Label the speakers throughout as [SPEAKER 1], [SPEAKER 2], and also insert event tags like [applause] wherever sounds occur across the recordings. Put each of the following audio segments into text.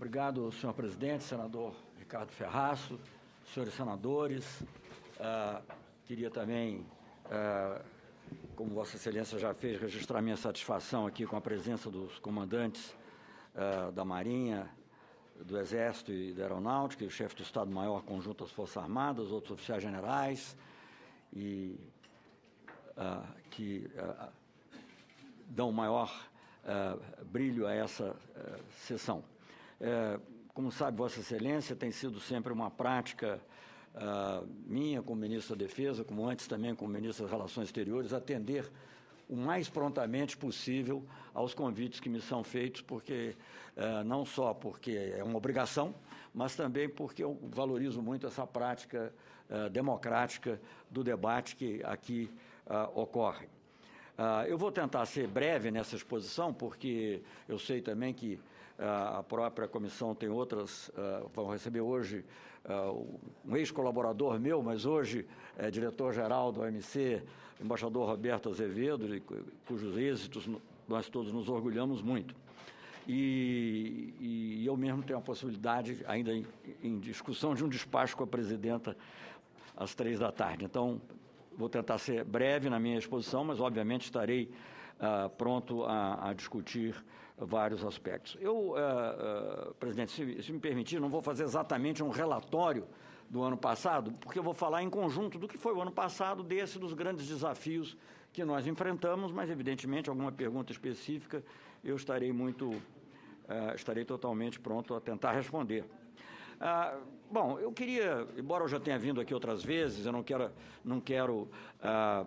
[SPEAKER 1] Obrigado, senhor presidente, senador Ricardo Ferraço, senhores senadores. Uh, queria também, uh, como Vossa Excelência já fez, registrar minha satisfação aqui com a presença dos comandantes uh, da Marinha, do Exército e da Aeronáutica, e o chefe do Estado-Maior Conjunto das Forças Armadas, outros oficiais generais, e que dão maior brilho a essa sessão. É, como sabe Vossa Excelência, tem sido sempre uma prática uh, minha como ministro da Defesa, como antes também como ministro das Relações Exteriores, atender o mais prontamente possível aos convites que me são feitos, porque uh, não só porque é uma obrigação, mas também porque eu valorizo muito essa prática uh, democrática do debate que aqui ocorre. eu vou tentar ser breve nessa exposição, porque eu sei também que a própria comissão tem outras, ah, vão receber hoje ah, um ex-colaborador meu, mas hoje é diretor-geral do OMC, embaixador Roberto Azevedo, cujos êxitos nós todos nos orgulhamos muito. E, e, eu mesmo tenho a possibilidade, ainda em, em, discussão, de um despacho com a presidenta às três da tarde. Então, vou tentar ser breve na minha exposição, mas obviamente estarei uh, pronto a, a, discutir vários aspectos. Eu, uh, uh, presidente, se, se me permitir, não vou fazer exatamente um relatório do ano passado, porque eu vou falar em conjunto do que foi o ano passado, desse dos grandes desafios que nós enfrentamos, mas evidentemente alguma pergunta específica eu estarei muito, estarei totalmente pronto a tentar responder. Ah, bom, eu queria, embora eu já tenha vindo aqui outras vezes, eu não quero, não quero ah,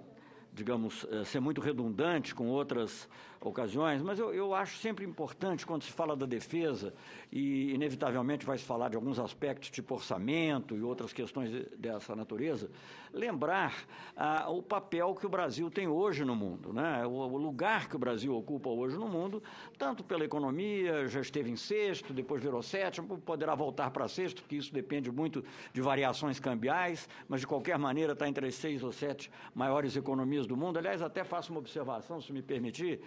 [SPEAKER 1] digamos, eh, ser muito redundante com outras ocasiões, mas eu, eu acho sempre importante quando se fala da defesa, e inevitavelmente vai se falar de alguns aspectos tipo orçamento e outras questões dessa natureza, lembrar ah, o papel que o Brasil tem hoje no mundo, né? o, o lugar que o Brasil ocupa hoje no mundo, tanto pela economia, já esteve em sexto, depois virou sétimo, poderá voltar para sexto, porque isso depende muito de variações cambiais, mas de qualquer maneira está entre as seis ou sete maiores economias do mundo. Aliás, até faço uma observação, se me permitir,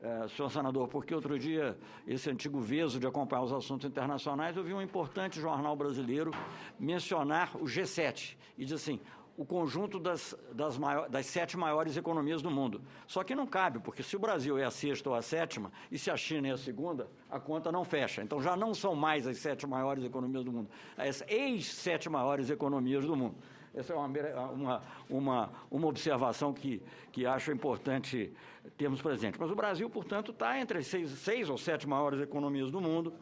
[SPEAKER 1] é, senhor senador, porque outro dia, esse antigo veso de acompanhar os assuntos internacionais, eu vi um importante jornal brasileiro mencionar o G7 e diz assim: o conjunto das, das, maior, das, sete maiores economias do mundo. Só que não cabe, porque se o Brasil é a sexta ou a sétima, e se a China é a segunda, a conta não fecha. Então já não são mais as sete maiores economias do mundo, as ex-sete maiores economias do mundo. Essa é uma, uma, uma, uma observação que, que acho importante termos presente. Mas o Brasil, portanto, está entre as seis, seis ou sete maiores economias do mundo.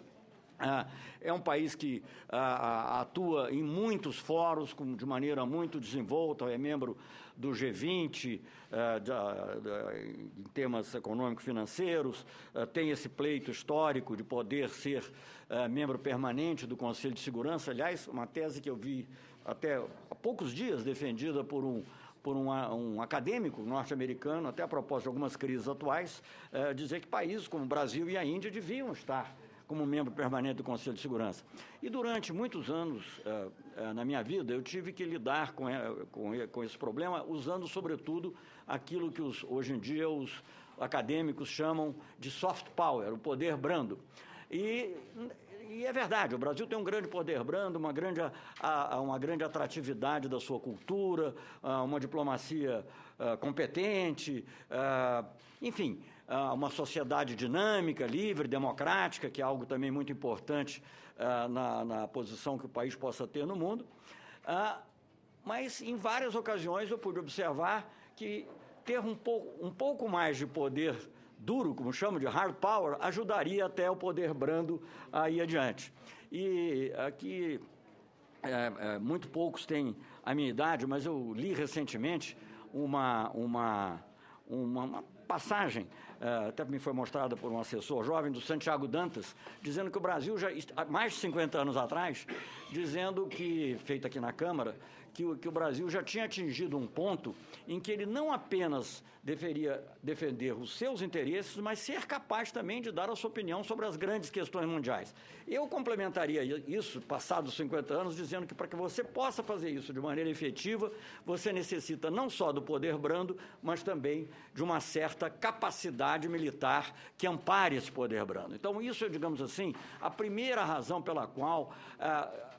[SPEAKER 1] Ah, é um país que ah, atua em muitos fóruns de maneira muito desenvolta, é membro do G20 ah, em temas econômico-financeiros, tem esse pleito histórico de poder ser membro permanente do Conselho de Segurança. Aliás, uma tese que eu vi até há poucos dias defendida por um por um, um acadêmico norte-americano, até a propósito de algumas crises atuais, eh, dizer que países como o Brasil e a Índia deviam estar como membro permanente do Conselho de Segurança. E durante muitos anos uh, uh, na minha vida, eu tive que lidar com, com, com, esse problema, usando, sobretudo, aquilo que os, hoje em dia os acadêmicos chamam de soft power, o poder brando. E, e, é verdade, o Brasil tem um grande poder brando, uma grande, uma grande atratividade da sua cultura, uma diplomacia competente, enfim, uma sociedade dinâmica, livre, democrática, que é algo também muito importante na, na posição que o país possa ter no mundo. mas, em várias ocasiões, eu pude observar que ter um pouco, um pouco mais de poder duro, como chamo de hard power, ajudaria até o poder brando a ir adiante. E aqui, é, é, muito poucos têm a minha idade, mas eu li recentemente uma, uma, uma, uma passagem, é, até me foi mostrada por um assessor jovem do Santiago Dantas, dizendo que o Brasil já, há mais de 50 anos atrás, dizendo que, feito aqui na Câmara, que o, que o Brasil já tinha atingido um ponto em que ele não apenas deveria defender os seus interesses, mas ser capaz também de dar a sua opinião sobre as grandes questões mundiais. Eu complementaria isso, passados 50 anos, dizendo que para que você possa fazer isso de maneira efetiva, você necessita não só do poder brando, mas também de uma certa capacidade militar que ampare esse poder brando. Então, isso é, digamos assim, a primeira razão pela qual. Ah,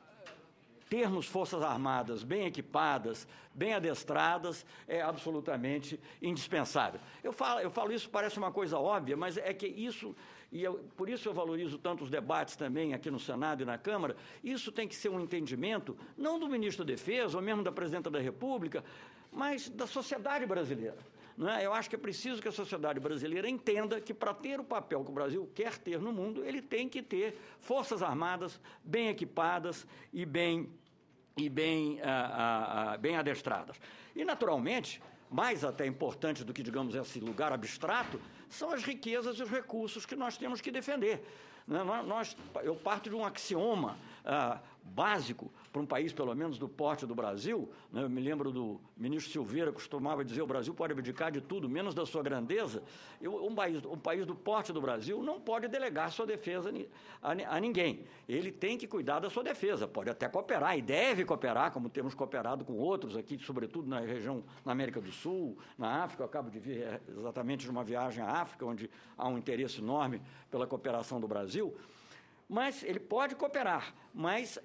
[SPEAKER 1] termos Forças Armadas bem equipadas, bem adestradas, é absolutamente indispensável. Eu falo, eu falo isso, parece uma coisa óbvia, mas é que isso, e eu, por isso eu valorizo tanto os debates também aqui no Senado e na Câmara, isso tem que ser um entendimento, não do ministro da Defesa, ou mesmo da Presidenta da República, mas da sociedade brasileira. É? Eu acho que é preciso que a sociedade brasileira entenda que, para ter o papel que o Brasil quer ter no mundo, ele tem que ter forças armadas bem equipadas e bem, e bem, ah, ah, ah, bem adestradas. E, naturalmente, mais até importante do que, digamos, esse lugar abstrato, são as riquezas e os recursos que nós temos que defender. Né? Nós, eu parto de um axioma ah, básico para um país, pelo menos do porte do Brasil. Né? Eu me lembro do ministro Silveira, costumava dizer o Brasil pode abdicar de tudo, menos da sua grandeza. Eu, um, país, um país do porte do Brasil não pode delegar sua defesa a, a, ninguém. Ele tem que cuidar da sua defesa, pode até cooperar e deve cooperar, como temos cooperado com outros aqui, sobretudo na região, na América do Sul, na África. Eu acabo de vir é, exatamente de uma viagem à África, onde há um interesse enorme pela cooperação do Brasil. Mas ele pode cooperar, mas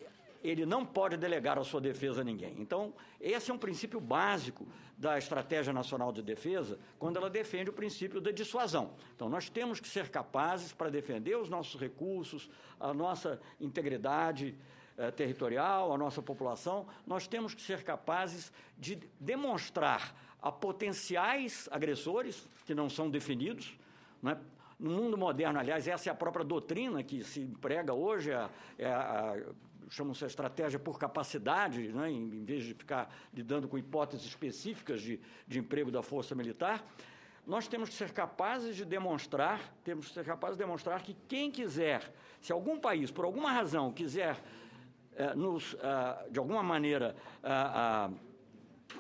[SPEAKER 1] ele não pode delegar a sua defesa a ninguém. Então, esse é um princípio básico da Estratégia Nacional de Defesa, quando ela defende o princípio da dissuasão. Então, nós temos que ser capazes para defender os nossos recursos, a nossa integridade eh, territorial, a nossa população, nós temos que ser capazes de demonstrar a potenciais agressores, que não são definidos, não é? No mundo moderno, aliás, essa é a própria doutrina que se emprega hoje, é, é a, chamam-se a estratégia por capacidade, né, em, vez de ficar lidando com hipóteses específicas de, de emprego da força militar, nós temos que ser capazes de demonstrar, temos que ser capazes de demonstrar que quem quiser, se algum país, por alguma razão, quiser eh, nos, ah, de alguma maneira, ah, ah,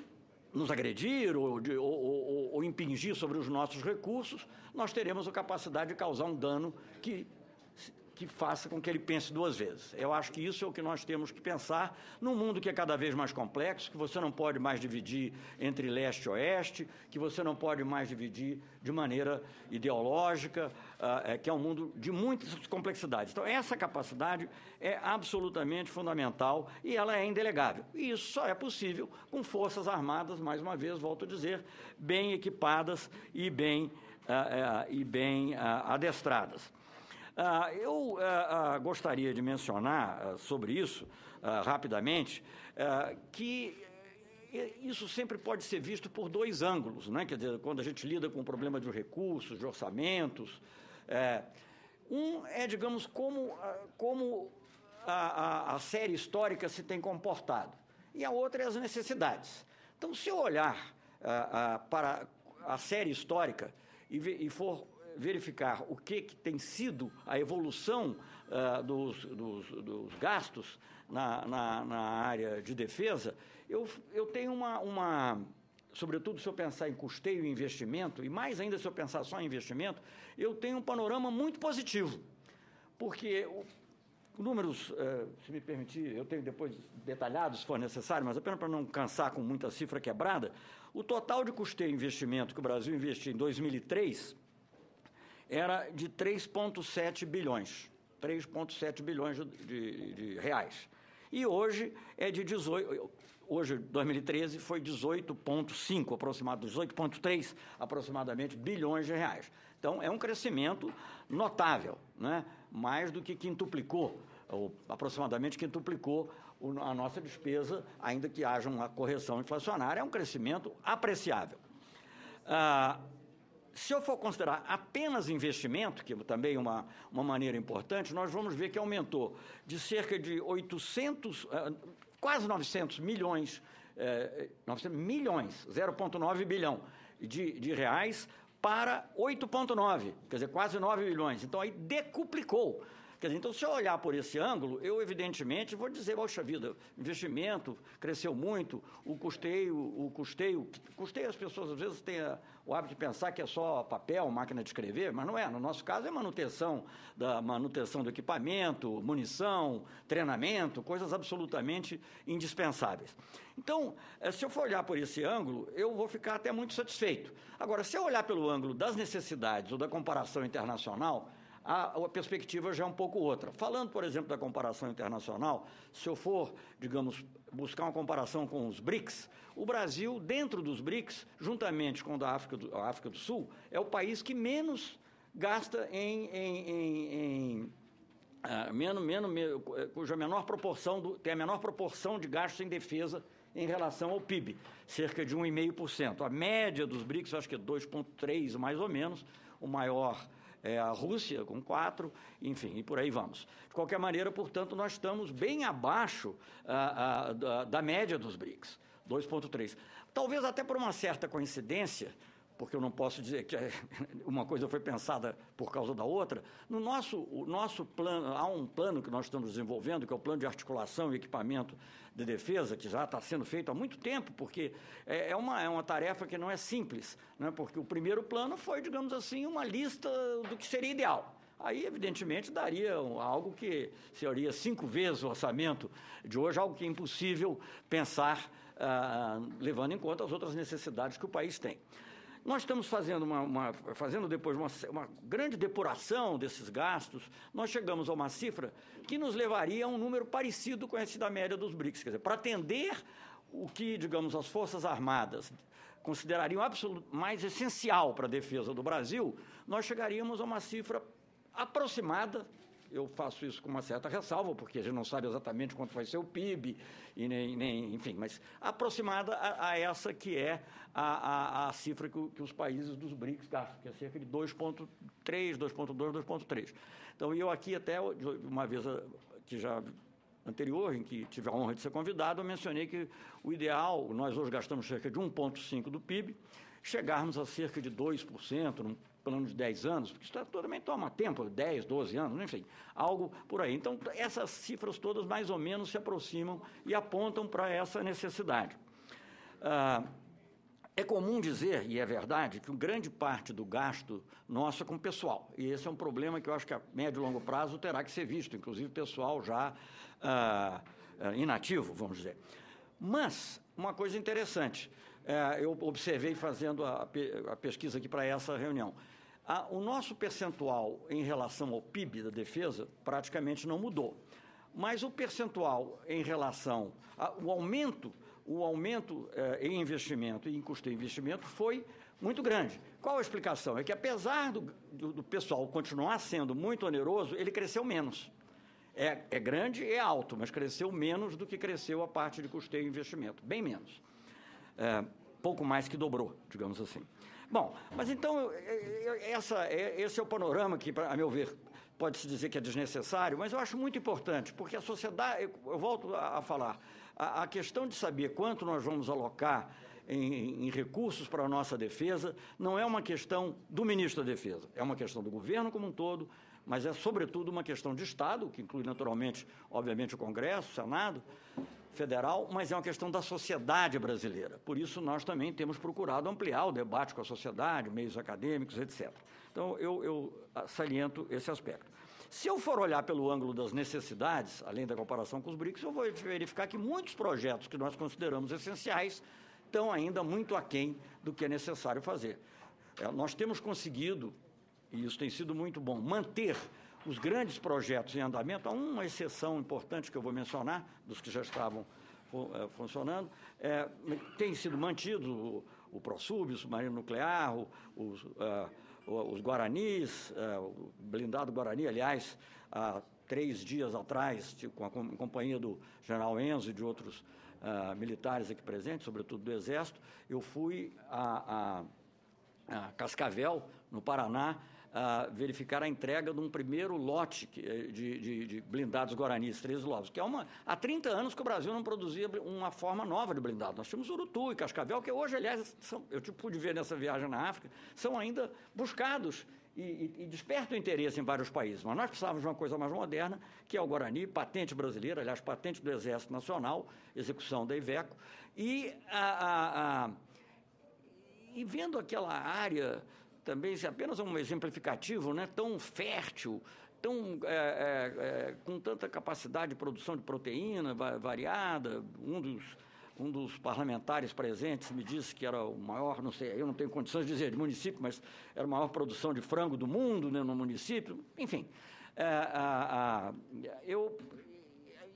[SPEAKER 1] nos agredir ou, de, ou, ou, ou impingir sobre os nossos recursos, nós teremos a capacidade de causar um dano que que faça com que ele pense duas vezes. Eu acho que isso é o que nós temos que pensar num mundo que é cada vez mais complexo, que você não pode mais dividir entre leste e oeste, que você não pode mais dividir de maneira ideológica, uh, é, que é um mundo de muitas complexidades. Então, essa capacidade é absolutamente fundamental e ela é indelegável. E isso só é possível com forças armadas, mais uma vez, volto a dizer, bem equipadas e bem, uh, uh, e bem adestradas. Ah, eu ah, ah, gostaria de mencionar sobre isso, rapidamente, que isso sempre pode ser visto por dois ângulos, né? quer dizer, quando a gente lida com o problema de recursos, de orçamentos. É, um é, digamos, como, como a, a, a, série histórica se tem comportado, e a outra é as necessidades. Então, se eu olhar para a série histórica e, e for verificar o que, que tem sido a evolução uh, dos, dos, dos, gastos na, na, na, área de defesa, eu, eu tenho uma, uma, sobretudo se eu pensar em custeio e investimento, e mais ainda se eu pensar só em investimento, eu tenho um panorama muito positivo. Porque números, uh, se me permitir, eu tenho depois detalhados se for necessário, mas apenas para não cansar com muita cifra quebrada, o total de custeio e investimento que o Brasil investiu em 2003 era de 3,7 bilhões, 3,7 bilhões de, de, de, reais. E hoje é de 18, hoje, 2013, foi 18,5, aproximado, 18,3 aproximadamente bilhões de reais. Então, é um crescimento notável, né? mais do que quintuplicou, ou aproximadamente quintuplicou a nossa despesa, ainda que haja uma correção inflacionária, é um crescimento apreciável. Ah, se eu for considerar apenas investimento, que também é uma, uma maneira importante, nós vamos ver que aumentou de cerca de 800, eh, quase 900 milhões, 900 eh, milhões, 0,9 bilhão de, de reais para 8,9, quer dizer, quase 9 bilhões. Então, aí decuplicou. Quer dizer, então, se eu olhar por esse ângulo, eu, evidentemente, vou dizer, poxa vida, investimento cresceu muito, o custeio, o custeio, custeio as pessoas às vezes têm o hábito de pensar que é só papel, máquina de escrever, mas não é. No nosso caso, é manutenção da manutenção do equipamento, munição, treinamento, coisas absolutamente indispensáveis. Então, eh, se eu for olhar por esse ângulo, eu vou ficar até muito satisfeito. Agora, se eu olhar pelo ângulo das necessidades ou da comparação internacional, a, a, perspectiva já é um pouco outra. Falando, por exemplo, da comparação internacional, se eu for, digamos, buscar uma comparação com os BRICS, o Brasil, dentro dos BRICS, juntamente com a África do, a África do Sul, é o país que menos gasta em, em, em, em uh, menos, menos, cuja menor proporção do, tem a menor proporção de gastos em defesa em relação ao PIB, cerca de 1,5%. A média dos BRICS, acho que é 2,3% mais ou menos, o maior é a Rússia com quatro, enfim, e por aí vamos. De qualquer maneira, portanto, nós estamos bem abaixo ah, ah, da, da média dos BRICS, 2,3. Talvez até por uma certa coincidência, porque eu não posso dizer que [laughs] uma coisa foi pensada por causa da outra. No nosso, o nosso plano, há um plano que nós estamos desenvolvendo, que é o plano de articulação e equipamento de defesa, que já está sendo feito há muito tempo, porque é, é uma, é uma tarefa que não é simples, né? porque o primeiro plano foi, digamos assim, uma lista do que seria ideal. Aí, evidentemente, daria algo que seria cinco vezes o orçamento de hoje, algo que é impossível pensar, ah, levando em conta as outras necessidades que o país tem. Nós estamos fazendo, uma, uma fazendo depois uma, uma, grande depuração desses gastos, nós chegamos a uma cifra que nos levaria a um número parecido com esse da média dos BRICS. Quer dizer, para atender o que, digamos, as Forças Armadas considerariam mais essencial para a defesa do Brasil, nós chegaríamos a uma cifra aproximada eu faço isso com uma certa ressalva, porque a gente não sabe exatamente quanto vai ser o PIB, e nem, nem enfim, mas aproximada a, a essa que é a, a, a cifra que, que, os países dos BRICS gastam, que é cerca de 2,3, 2,2, 2,3. Então, eu aqui até, uma vez que já anterior, em que tive a honra de ser convidado, eu mencionei que o ideal, nós hoje gastamos cerca de 1,5% do PIB, chegarmos a cerca de 2%, num plano de 10 anos, porque isso também toma tempo, 10, 12 anos, enfim, algo por aí. Então, essas cifras todas mais ou menos se aproximam e apontam para essa necessidade. Ah, é comum dizer, e é verdade, que grande parte do gasto nosso é com pessoal. E esse é um problema que eu acho que a médio e longo prazo terá que ser visto, inclusive pessoal já ah, ah inativo, vamos dizer. Mas, uma coisa interessante, é, eu observei fazendo a, a pesquisa aqui para essa reunião. A, o nosso percentual em relação ao PIB da defesa praticamente não mudou. Mas o percentual em relação ao aumento, o aumento eh, em investimento e em custo de investimento foi muito grande. Qual a explicação? É que apesar do, do, do pessoal continuar sendo muito oneroso, ele cresceu menos. É, é, grande, é alto, mas cresceu menos do que cresceu a parte de custeio e investimento, bem menos. É, pouco mais que dobrou, digamos assim. Bom, mas então, essa, esse é o panorama que, a meu ver, pode-se dizer que é desnecessário, mas eu acho muito importante, porque a sociedade, eu volto a, falar, a, a questão de saber quanto nós vamos alocar em, em, recursos para a nossa defesa não é uma questão do ministro da Defesa, é uma questão do governo como um todo, mas é, sobretudo, uma questão de Estado, que inclui, naturalmente, obviamente, o Congresso, o Senado, federal, mas é uma questão da sociedade brasileira. Por isso, nós também temos procurado ampliar o debate com a sociedade, meios acadêmicos, etc. Então, eu, eu saliento esse aspecto. Se eu for olhar pelo ângulo das necessidades, além da comparação com os BRICS, eu vou verificar que muitos projetos que nós consideramos essenciais estão ainda muito aquém do que é necessário fazer. É, nós temos conseguido, e isso tem sido muito bom, manter os grandes projetos em andamento, há uma exceção importante que eu vou mencionar, dos que já estavam é, funcionando, é, tem sido mantido o, o ProSub, o submarino nuclear, o, os, uh, os Guaranis, uh, o blindado Guarani, aliás, há três dias atrás, com a companhia do general Enzo e de outros uh, militares aqui presentes, sobretudo do Exército, eu fui a, a, a Cascavel, no Paraná, a verificar a entrega de um primeiro lote eh, de, de, de blindados Guaranis, 13 lotes, que é uma... Há 30 anos que o Brasil não produzia uma forma nova de blindado. Nós tínhamos Urutu e Cascavel, que hoje, aliás, são, eu pude ver nessa viagem na África, são ainda buscados e, e, e, desperta o interesse em vários países. Mas nós precisávamos de uma coisa mais moderna, que é o Guarani, patente brasileira, aliás, patente do Exército Nacional, execução da Iveco. E, a, a, a, e vendo aquela área também, se apenas um exemplificativo, né, tão fértil, tão, é, é, é, com tanta capacidade de produção de proteína variada, um dos um dos parlamentares presentes me disse que era o maior, não sei, eu não tenho condições de dizer de município, mas era a maior produção de frango do mundo né, no município. Enfim, é, a, a, eu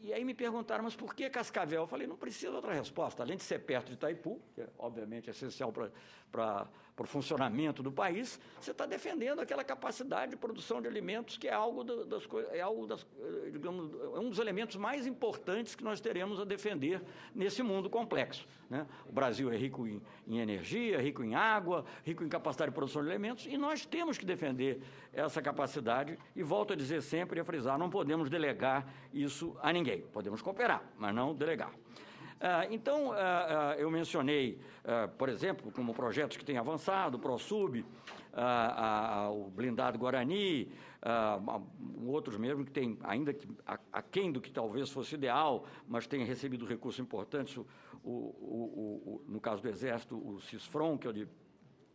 [SPEAKER 1] e aí me perguntaram, mas por que Cascavel? Eu falei, não precisa outra resposta. Além de ser perto de Itaipu, que é obviamente essencial para o funcionamento do país, você está defendendo aquela capacidade de produção de alimentos que é algo das é algo das, eh, digamos, é um dos elementos mais importantes que nós teremos a defender nesse mundo complexo. Né? O Brasil é rico em, em energia, rico em água, rico em capacidade de produção de alimentos, e nós temos que defender essa capacidade, e volto a dizer sempre e a frisar, não podemos delegar isso a ninguém. Podemos cooperar, mas não delegar. Ah, então, ah, ah, eu mencionei, por exemplo, como projetos que têm avançado, o ProSub, o blindado Guarani, outros mesmo que têm, ainda que aquém do que talvez fosse ideal, mas têm recebido recursos importantes, o, o, o, no caso do Exército, o CISFRON, que é o de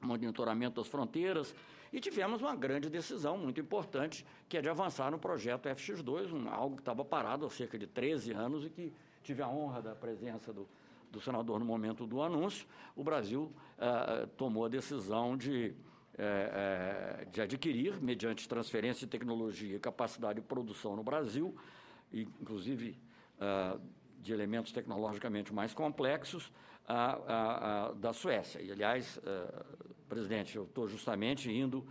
[SPEAKER 1] monitoramento das fronteiras, e tivemos uma grande decisão muito importante, que é de avançar no projeto FX2, um, algo que estava parado há cerca de 13 anos e que tive a honra da presença do, do senador no momento do anúncio. O Brasil uh, tomou a decisão de, uh, uh, de adquirir, mediante transferência de tecnologia e capacidade de produção no Brasil, inclusive de elementos tecnologicamente mais complexos, da Suécia. E, aliás, Presidente, eu estou justamente indo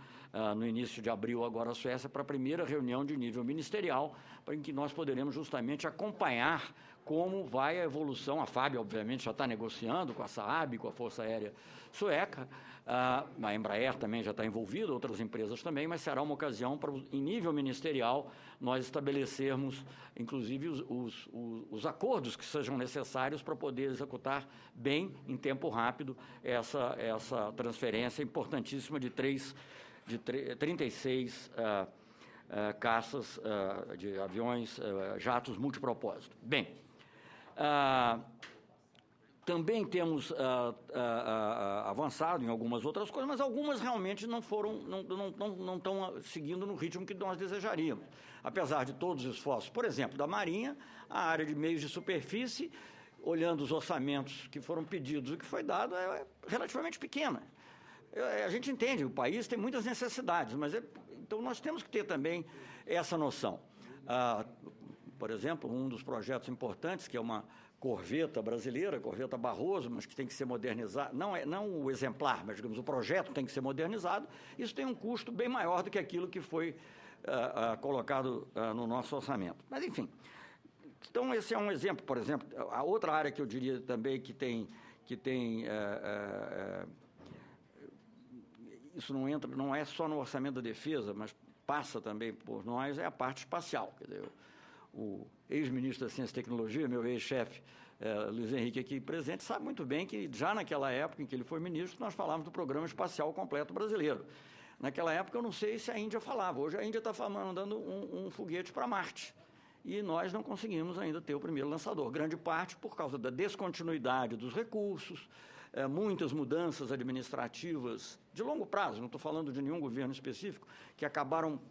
[SPEAKER 1] no início de abril agora à Suécia para a primeira reunião de nível ministerial, para em que nós poderemos justamente acompanhar como vai a evolução. A FAB, obviamente, já está negociando com a Saab, com a Força Aérea Sueca, uh, a Embraer também já está envolvida, outras empresas também, mas será uma ocasião para, em nível ministerial, nós estabelecermos, inclusive, os, os, os acordos que sejam necessários para poder executar bem, em tempo rápido, essa, essa transferência importantíssima de, três, de 36 uh, uh, caças uh, de aviões, uh, jatos multipropósito. Bem, também temos avançado em algumas outras coisas, mas algumas realmente não foram, não, não, não, não estão seguindo no ritmo que nós desejaríamos apesar de todos os esforços, por exemplo, da Marinha, a área de meios de superfície, olhando os orçamentos que foram pedidos, o que foi dado é relativamente pequena. A gente entende, o país tem muitas necessidades, mas é, então nós temos que ter também essa noção. Ah, por exemplo, um dos projetos importantes, que é uma corveta brasileira, corveta Barroso, mas que tem que ser modernizada, não, é, não o exemplar, mas digamos, o projeto tem que ser modernizado, isso tem um custo bem maior do que aquilo que foi uh, uh, colocado uh, no nosso orçamento. Mas, enfim, então esse é um exemplo, por exemplo, a outra área que eu diria também que tem, que tem isso não entra, não é só no orçamento da defesa, mas passa também por nós, é a parte espacial. Quer dizer, o ex-ministro da Ciência e Tecnologia, meu ex-chefe, Luiz Henrique aqui presente, sabe muito bem que já naquela época em que ele foi ministro, nós falávamos do Programa Espacial Completo Brasileiro. Naquela época eu não sei se a Índia falava. Hoje a Índia está mandando um, um foguete para Marte. E nós não conseguimos ainda ter o primeiro lançador. Grande parte por causa da descontinuidade dos recursos, é, muitas mudanças administrativas de longo prazo, não estou falando de nenhum governo específico, que acabaram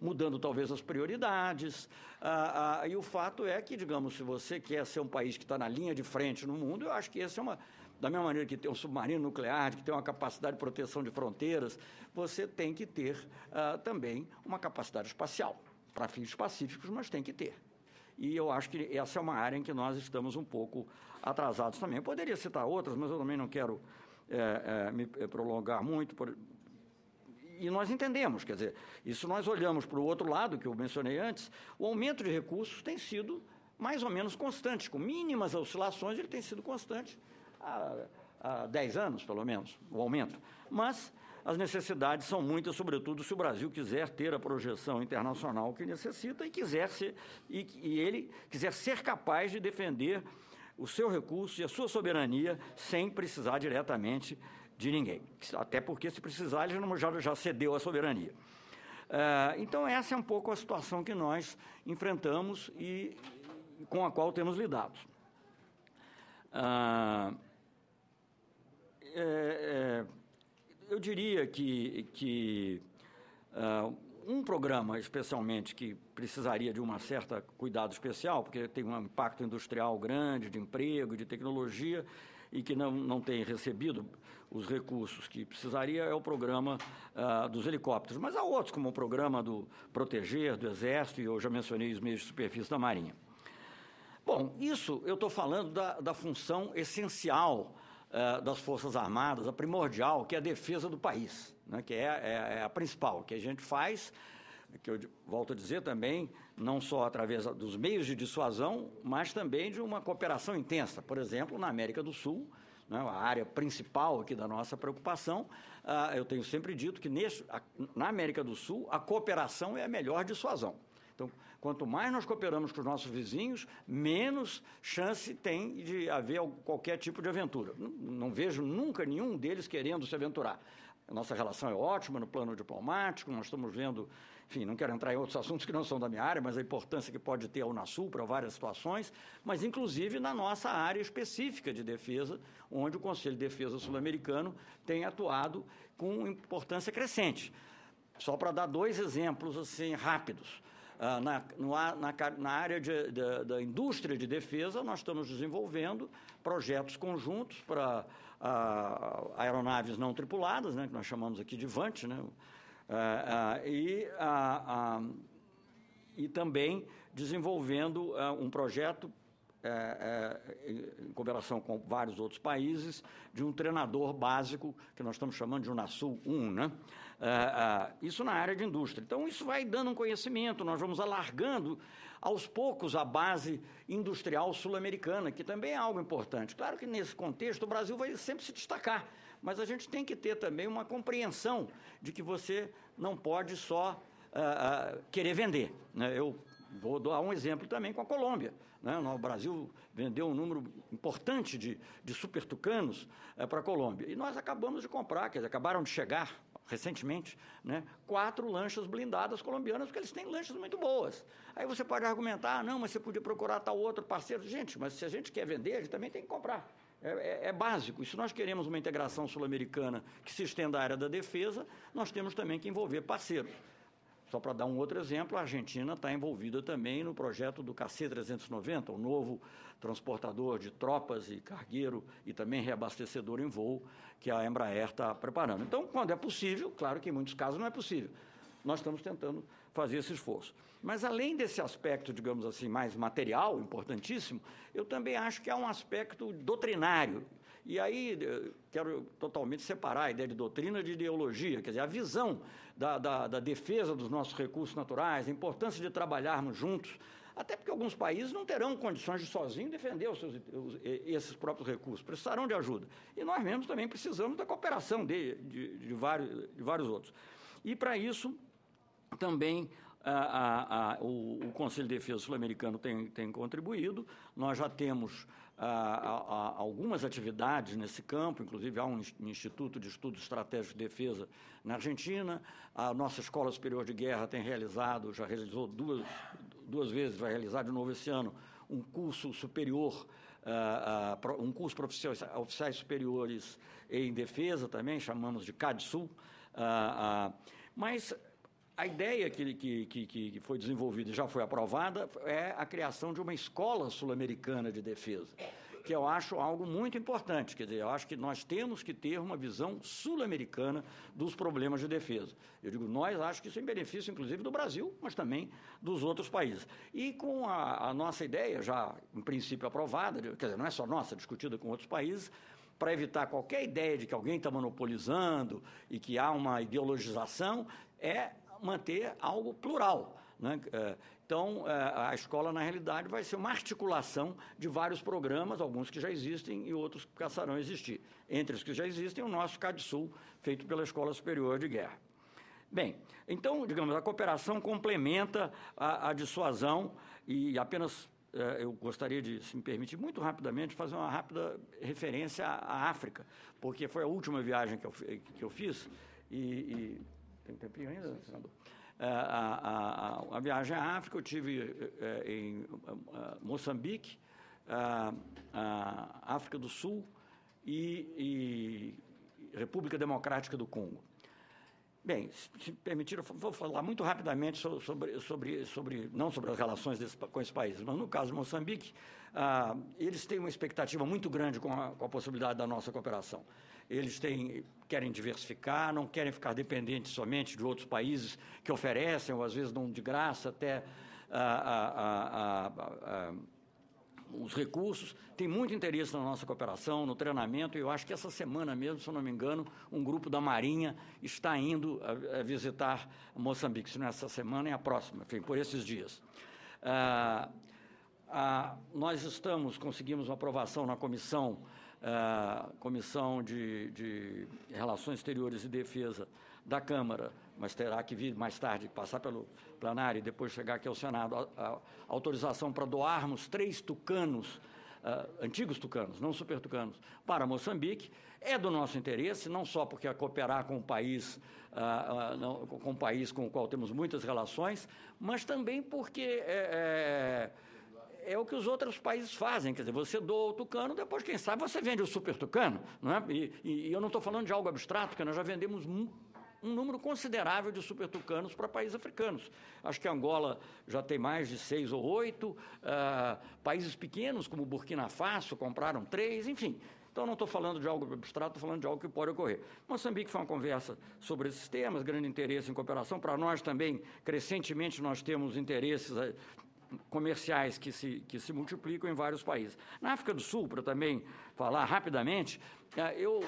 [SPEAKER 1] mudando talvez as prioridades. Ah, ah, e o fato é que, digamos, se você quer ser um país que está na linha de frente no mundo, eu acho que essa é uma da mesma maneira que tem um submarino nuclear, que tem uma capacidade de proteção de fronteiras, você tem que ter uh, também uma capacidade espacial, para fins pacíficos, mas tem que ter. E eu acho que essa é uma área em que nós estamos um pouco atrasados também. Eu poderia citar outras, mas eu também não quero é, é, me prolongar muito. Por... E nós entendemos, quer dizer, isso nós olhamos para o outro lado, que eu mencionei antes, o aumento de recursos tem sido mais ou menos constante, com mínimas oscilações, ele tem sido constante há, há 10 anos, pelo menos, o aumento. Mas as necessidades são muitas, sobretudo se o Brasil quiser ter a projeção internacional que necessita e quiser ser, e, e ele quiser ser capaz de defender o seu recurso e a sua soberania sem precisar diretamente de ninguém. Até porque, se precisar, ele já, já cedeu a soberania. Uh, então, essa é um pouco a situação que nós enfrentamos e com a qual temos lidado. Uh, é, é, eu diria que, que uh, um programa, especialmente, que precisaria de uma certa cuidado especial, porque tem um impacto industrial grande, de emprego, de tecnologia, e que não, não tem recebido os recursos que precisaria é o programa uh, dos helicópteros. Mas há outros, como o programa do Proteger, do Exército, e eu já mencionei os meios de superfície da Marinha. Bom, isso eu estou falando da, da, função essencial uh, das Forças Armadas, a primordial, que é a defesa do país, né, que é, é, é a principal, que a gente faz que eu volto a dizer também, não só através dos meios de dissuasão, mas também de uma cooperação intensa. Por exemplo, na América do Sul, né, a área principal aqui da nossa preocupação, uh, eu tenho sempre dito que a, na América do Sul a cooperação é a melhor dissuasão. Então, quanto mais nós cooperamos com os nossos vizinhos, menos chance tem de haver qualquer tipo de aventura. Não, não vejo nunca nenhum deles querendo se aventurar. Nossa relação é ótima no plano diplomático, nós estamos vendo enfim, não quero entrar em outros assuntos que não são da minha área, mas a importância que pode ter a Unasul para várias situações, mas inclusive na nossa área específica de defesa, onde o Conselho de Defesa Sul-Americano tem atuado com importância crescente. Só para dar dois exemplos assim rápidos. Uh, na, na, na, área de, da indústria de defesa, nós estamos desenvolvendo projetos conjuntos para uh, aeronaves não tripuladas, né, que nós chamamos aqui de VANT, né, Uh, uh, e, uh, e também desenvolvendo um projeto é, é, em cooperação com vários outros países, de um treinador básico, que nós estamos chamando de Unasul 1, né? Isso na área de indústria. Então, isso vai dando um conhecimento, nós vamos alargando aos poucos a base industrial sul-americana, que também é algo importante. Claro que nesse contexto o Brasil vai sempre se destacar, mas a gente tem que ter também uma compreensão de que você não pode só uh, uh, querer vender. Né? Eu vou dar um exemplo também com a Colômbia. Né? O Brasil vendeu um número importante de, de super tucanos uh, para a Colômbia. E nós acabamos de comprar, quer dizer, acabaram de chegar recentemente, né, quatro lanchas blindadas colombianas, porque eles têm lanchas muito boas. Aí você pode argumentar, ah, não, mas você podia procurar tal outro parceiro. Gente, mas se a gente quer vender, a gente também tem que comprar. É, é, é, básico. E se nós queremos uma integração sul-americana que se estenda à área da defesa, nós temos também que envolver parceiros. Só para dar um outro exemplo, a Argentina está envolvida também no projeto do KC-390, o novo transportador de tropas e cargueiro e também reabastecedor em voo que a Embraer está preparando. Então, quando é possível, claro que em muitos casos não é possível, nós estamos tentando fazer esse esforço. Mas além desse aspecto, digamos assim, mais material, importantíssimo, eu também acho que há um aspecto doutrinário. E aí eh, quero totalmente separar a ideia de doutrina de ideologia, quer dizer, a visão da, da, da defesa dos nossos recursos naturais, a importância de trabalharmos juntos, até porque alguns países não terão condições de sozinhos defender os seus, os, esses próprios recursos, precisarão de ajuda. E nós mesmos também precisamos da cooperação de, de, de vários, de vários outros. E para isso, também a, a, a, o, o, Conselho de Defesa Sul-Americano tem, tem contribuído. Nós já temos algumas atividades nesse campo, inclusive há um Instituto de Estudos Estratégicos de Defesa na Argentina. A nossa Escola Superior de Guerra tem realizado, já realizou duas, duas vezes, vai realizar de novo esse ano, um curso superior, um curso para oficiais, superiores em defesa também, chamamos de CADSUL. mas a ideia que, que, que, que foi desenvolvida e já foi aprovada é a criação de uma escola sul-americana de defesa, que eu acho algo muito importante. Quer dizer, eu acho que nós temos que ter uma visão sul-americana dos problemas de defesa. Eu digo nós, acho que isso é em benefício, inclusive, do Brasil, mas também dos outros países. E com a, a nossa ideia, já em princípio aprovada, quer dizer, não é só nossa, discutida com outros países, para evitar qualquer ideia de que alguém está monopolizando e que há uma ideologização, é manter algo plural. Né? É, então, é, a escola, na realidade, vai ser uma articulação de vários programas, alguns que já existem e outros que passarão a existir. Entre os que já existem, o nosso CADSUL, feito pela Escola Superior de Guerra. Bem, então, digamos, a cooperação complementa a, a dissuasão e apenas é, eu gostaria de, se me permitir, muito rapidamente, fazer uma rápida referência à, África, porque foi a última viagem que eu, que eu fiz e, e tem tempinho ainda, senador? a, a, a, viagem à África, eu tive em Moçambique, a África do Sul e, e República Democrática do Congo. Bem, se permitir, vou falar muito rapidamente sobre, sobre, sobre não sobre as relações desse, com esse país, mas no caso de Moçambique, ah, eles têm uma expectativa muito grande com a, com a, possibilidade da nossa cooperação. Eles têm, querem diversificar, não querem ficar dependentes somente de outros países que oferecem, ou às vezes dão de graça até ah, os recursos, tem muito interesse na nossa cooperação, no treinamento, e eu acho que essa semana mesmo, se eu não me engano, um grupo da Marinha está indo a, a visitar Moçambique, se não é essa semana, é a próxima, enfim, por esses dias. Ah, ah, nós estamos, conseguimos uma aprovação na comissão, ah, comissão de, de Relações Exteriores e Defesa da Câmara, mas terá que vir mais tarde, passar pelo plenário e depois chegar aqui ao Senado, a, a, autorização para doarmos três tucanos, uh, antigos tucanos, não super tucanos, para Moçambique. É do nosso interesse, não só porque é cooperar com um país, uh, uh, não, com um país com o qual temos muitas relações, mas também porque é, é, é, o que os outros países fazem. Quer dizer, você doa o tucano, depois, quem sabe, você vende o super tucano. Não é? e, e eu não estou falando de algo abstrato, porque nós já vendemos um número considerável de supertucanos para países africanos. Acho que Angola já tem mais de seis ou oito, uh, países pequenos como Burkina Faso compraram três, enfim. Então, não estou falando de algo abstrato, estou falando de algo que pode ocorrer. Moçambique foi uma conversa sobre esses temas, grande interesse em cooperação. Para nós também, crescentemente, nós temos interesses eh, comerciais que se, que se multiplicam em vários países. Na África do Sul, para também falar rapidamente, eh, eu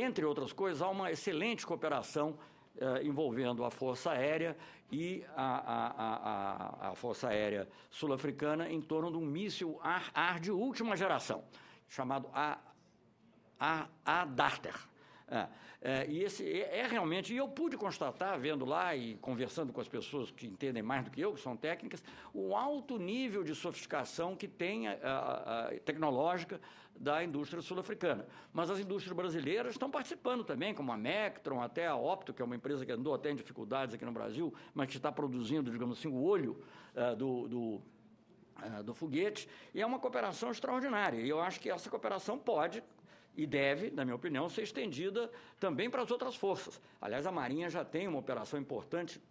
[SPEAKER 1] entre outras coisas, há uma excelente cooperação eh, envolvendo a Força Aérea e a, a, a, a Força Aérea Sul-Africana em torno de um míssil ar, ar de última geração, chamado a, a, a Darter. É, é, e esse é, é, realmente, e eu pude constatar, vendo lá e conversando com as pessoas que entendem mais do que eu, que são técnicas, o alto nível de sofisticação que tem a, a, a tecnológica da indústria sul-africana. Mas as indústrias brasileiras estão participando também, como a Mectron, até a Opto, que é uma empresa que andou até em dificuldades aqui no Brasil, mas que está produzindo, digamos assim, o olho uh, do, do uh, do foguete, e é uma cooperação extraordinária. E eu acho que essa cooperação pode e deve, na minha opinião, ser estendida também para as outras forças. Aliás, a Marinha já tem uma operação importante,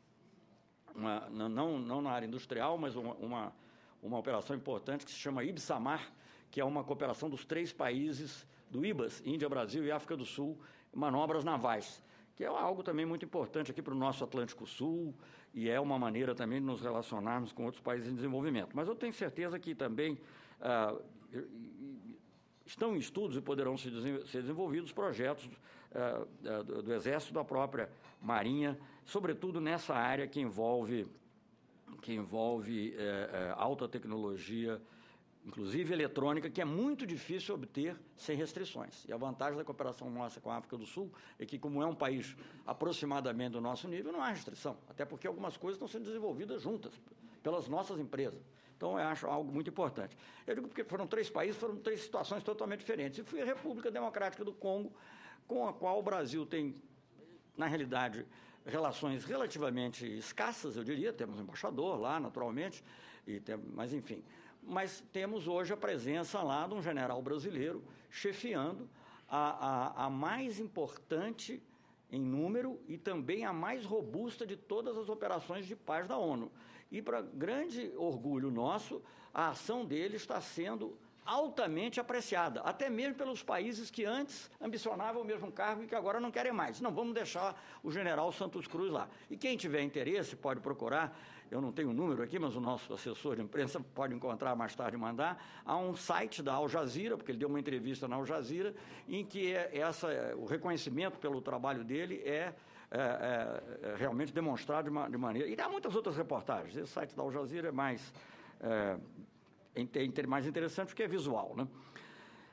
[SPEAKER 1] uma, não, não na área industrial, mas uma, uma, uma operação importante que se chama IBSAMAR, que é uma cooperação dos três países do IBAS, Índia, Brasil e África do Sul, manobras navais, que é algo também muito importante aqui para o nosso Atlântico Sul e é uma maneira também de nos relacionarmos com outros países em desenvolvimento. Mas eu tenho certeza que também, ah, estão em estudos e poderão ser desenvolvidos projetos uh, do, do, Exército, da própria Marinha, sobretudo nessa área que envolve, que envolve uh, alta tecnologia, inclusive eletrônica, que é muito difícil obter sem restrições. E a vantagem da cooperação nossa com a África do Sul é que, como é um país aproximadamente do nosso nível, não há restrição, até porque algumas coisas estão sendo desenvolvidas juntas pelas nossas empresas. Então, eu acho algo muito importante. Eu digo porque foram três países, foram três situações totalmente diferentes. E foi a República Democrática do Congo, com a qual o Brasil tem, na realidade, relações relativamente escassas, eu diria. Temos um embaixador lá, naturalmente, e tem, mas enfim. Mas temos hoje a presença lá de um general brasileiro chefiando a, a, a mais importante em número e também a mais robusta de todas as operações de paz da ONU. E, para grande orgulho nosso, a ação dele está sendo altamente apreciada, até mesmo pelos países que antes ambicionavam o mesmo cargo e que agora não querem mais. Não, vamos deixar o general Santos Cruz lá. E quem tiver interesse pode procurar, eu não tenho o número aqui, mas o nosso assessor de imprensa pode encontrar mais tarde e mandar, há um site da Al Jazeera, porque ele deu uma entrevista na Al Jazeera, em que é essa, o reconhecimento pelo trabalho dele é é, é, é, realmente demonstrado de, uma, de, maneira. E há muitas outras reportagens. Esse site da Al Jazeera é mais, é, mais interessante porque é visual. Né?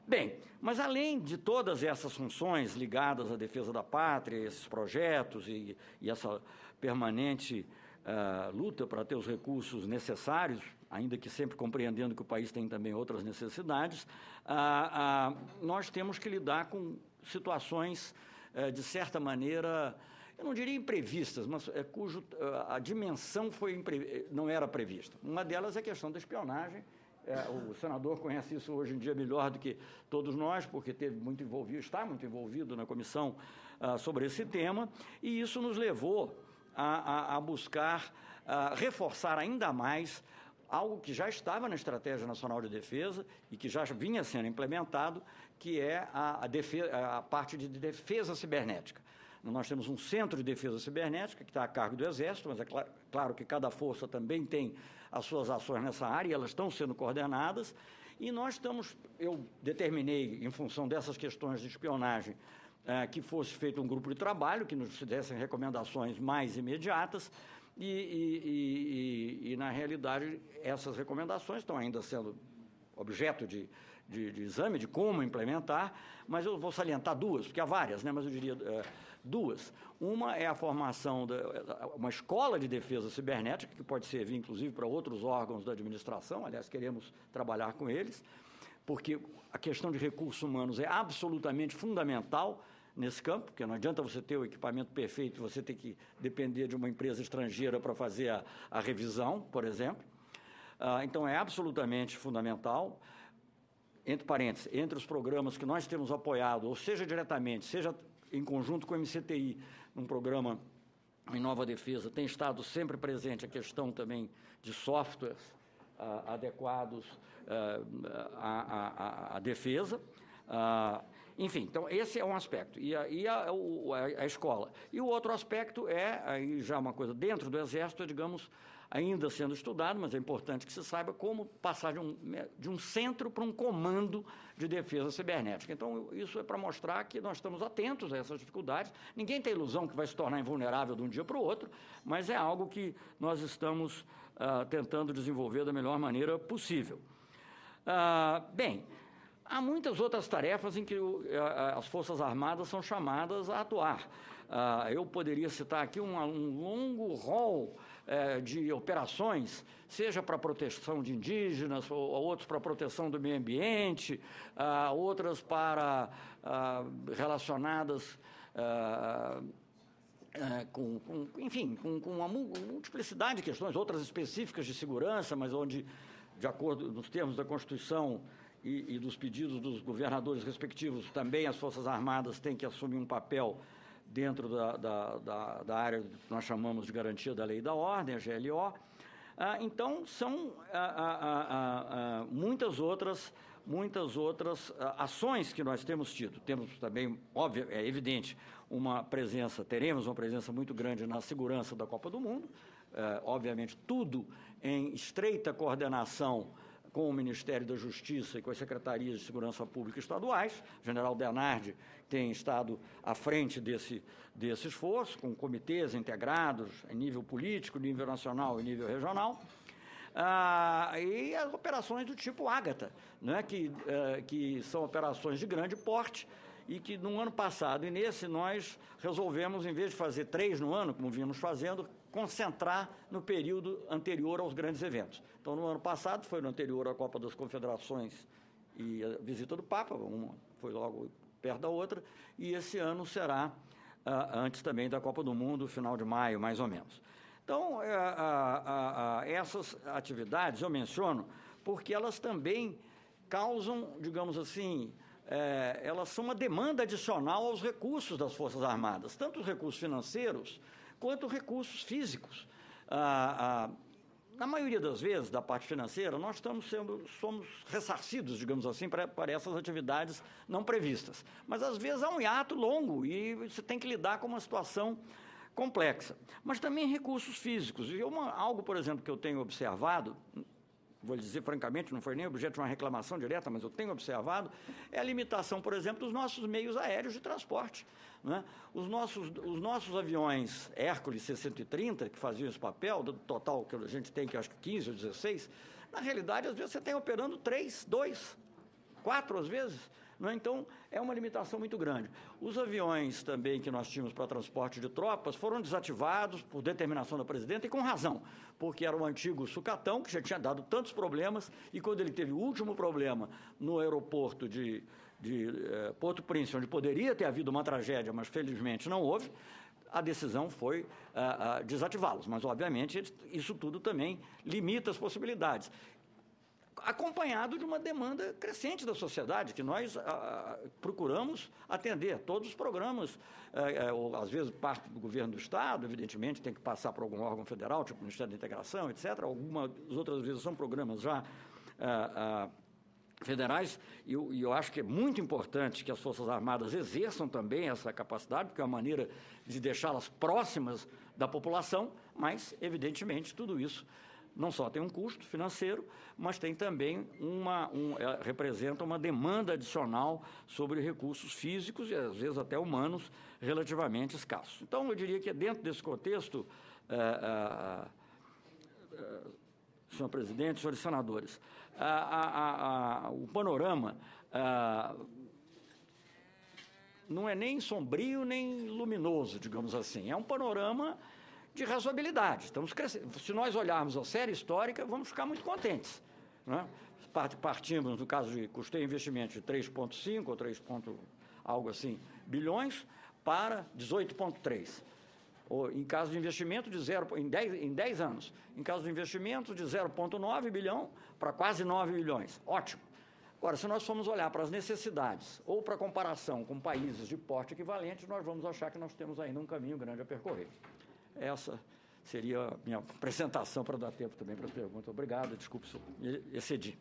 [SPEAKER 1] Bem, mas além de todas essas funções ligadas à defesa da pátria, esses projetos e, e essa permanente uh, luta para ter os recursos necessários, ainda que sempre compreendendo que o país tem também outras necessidades, uh, uh, nós temos que lidar com situações, de certa maneira, eu não diria imprevistas, mas é, cujo a dimensão foi impre, não era prevista. Uma delas é a questão da espionagem. É, o senador conhece isso hoje em dia melhor do que todos nós, porque teve muito envolvido, está muito envolvido na comissão ah, sobre esse tema, e isso nos levou a, a, a buscar reforçar ainda mais algo que já estava na Estratégia Nacional de Defesa e que já vinha sendo implementado, que é a, a, defesa, a parte de defesa cibernética. Nós temos um centro de defesa cibernética que está a cargo do Exército, mas é claro, claro que cada força também tem as suas ações nessa área e elas estão sendo coordenadas. E nós estamos, eu determinei, em função dessas questões de espionagem, eh, que fosse feito um grupo de trabalho, que nos dessem recomendações mais imediatas, e, e, e, e, na realidade, essas recomendações estão ainda sendo objeto de, de, de, exame, de como implementar, mas eu vou salientar duas, porque há várias, né, mas eu diria é, duas. Uma é a formação de uma escola de defesa cibernética, que pode servir, inclusive, para outros órgãos da administração, aliás, queremos trabalhar com eles, porque a questão de recursos humanos é absolutamente fundamental nesse campo, porque não adianta você ter o equipamento perfeito, você ter que depender de uma empresa estrangeira para fazer a, a, revisão, por exemplo. Ah, então, é absolutamente fundamental. Entre parênteses, entre os programas que nós temos apoiado, ou seja diretamente, seja em conjunto com o MCTI, num programa em Nova Defesa, tem estado sempre presente a questão também de softwares ah, adequados ah, à, à, defesa. Ah, enfim, então esse é um aspecto, e a, e a, a, a, escola. E o outro aspecto é, aí já uma coisa dentro do Exército, digamos, ainda sendo estudado, mas é importante que se saiba como passar de um, de um centro para um comando de defesa cibernética. Então, isso é para mostrar que nós estamos atentos a essas dificuldades. Ninguém tem ilusão que vai se tornar invulnerável de um dia para o outro, mas é algo que nós estamos uh, tentando desenvolver da melhor maneira possível. Uh, bem, Há muitas outras tarefas em que as Forças Armadas são chamadas a atuar. Ah, eu poderia citar aqui um longo rol eh, de operações, seja para proteção de indígenas, ou, outros para proteção do meio ambiente, ah, outras para ah, relacionadas eh, com, com, enfim, com, com uma multiplicidade de questões, outras específicas de segurança, mas onde, de acordo nos termos da Constituição, e, e, dos pedidos dos governadores respectivos, também as Forças Armadas têm que assumir um papel dentro da, da, da, da área que nós chamamos de garantia da lei e da ordem, a GLO. Ah, então, são ah ah, muitas outras muitas outras ações que nós temos tido. Temos também, óbvio, é evidente, uma presença, teremos uma presença muito grande na segurança da Copa do Mundo, obviamente tudo em estreita coordenação com o Ministério da Justiça e com as secretarias de segurança pública estaduais. General Denardi tem estado à frente desse, desse esforço, com comitês integrados em nível político, nível nacional e nível regional. Ah, e as operações do tipo Ágata, né, que, eh, que são operações de grande porte e que no ano passado e nesse nós resolvemos, em vez de fazer três no ano, como vínhamos fazendo, concentrar no período anterior aos grandes eventos. Então, no ano passado, foi no anterior à Copa das Confederações e a visita do Papa, uma foi logo perto da outra, e esse ano será uh, antes também da Copa do Mundo, final de maio, mais ou menos. Então, uh, essas atividades eu menciono porque elas também causam, digamos assim, é, elas são uma demanda adicional aos recursos das Forças Armadas, tanto os recursos financeiros quanto recursos físicos. Na maioria das vezes, da parte financeira, nós estamos sendo, somos ressarcidos, digamos assim, para, para essas atividades não previstas. Mas, às vezes, há um hiato longo e você tem que lidar com uma situação complexa. Mas também recursos físicos. E uma, algo, por exemplo, que eu tenho observado, vou dizer francamente, não foi nem objeto de uma reclamação direta, mas eu tenho observado, é a limitação, por exemplo, dos nossos meios aéreos de transporte. Né? Os, nossos, os nossos aviões Hércules C-130, que faziam esse papel, do total que a gente tem, que acho que 15 ou 16, na realidade, às vezes você tem operando três, dois, quatro às vezes. Né? Então, é uma limitação muito grande. Os aviões também que nós tínhamos para transporte de tropas foram desativados por determinação da presidenta e com razão, porque era o antigo sucatão, que já tinha dado tantos problemas, e quando ele teve o último problema no aeroporto de, de eh, Porto Príncipe, onde poderia ter havido uma tragédia, mas felizmente não houve, a decisão foi ah, ah, desativá-los. Mas, obviamente, isso tudo também limita as possibilidades acompanhado de uma demanda crescente da sociedade, que nós ah, procuramos atender. Todos os programas, eh, eh, ou às vezes parte do governo do Estado, evidentemente, tem que passar por algum órgão federal, tipo Ministério da Integração, etc. Algumas outras vezes são programas já ah, ah, federais, e eu, eu, acho que é muito importante que as Forças Armadas exerçam também essa capacidade, porque é uma maneira de deixá-las próximas da população, mas, evidentemente, tudo isso não só tem um custo financeiro, mas tem também uma, um, é, representa uma demanda adicional sobre recursos físicos e às vezes até humanos relativamente escassos. Então, eu diria que dentro desse contexto, é, é, é, senhor presidente, senhores senadores, a, a, a, o panorama não é nem sombrio nem luminoso, digamos assim. É um panorama de razoabilidade. Estamos crescendo. Se nós olharmos a série histórica, vamos ficar muito contentes. Né? Partimos, no caso de custeio e investimento, de 3,5 ou 3, algo assim, bilhões, para 18,3. Ou, em caso de investimento, de zero, em, 10, em 10 anos. Em caso de investimento, de 0,9 bilhão para quase 9 bilhões. Ótimo. Agora, se nós formos olhar para as necessidades ou para a comparação com países de porte equivalente, nós vamos achar que nós temos ainda um caminho grande a percorrer. Essa seria a minha apresentação para dar tempo também para as perguntas. Obrigado, desculpe excedi.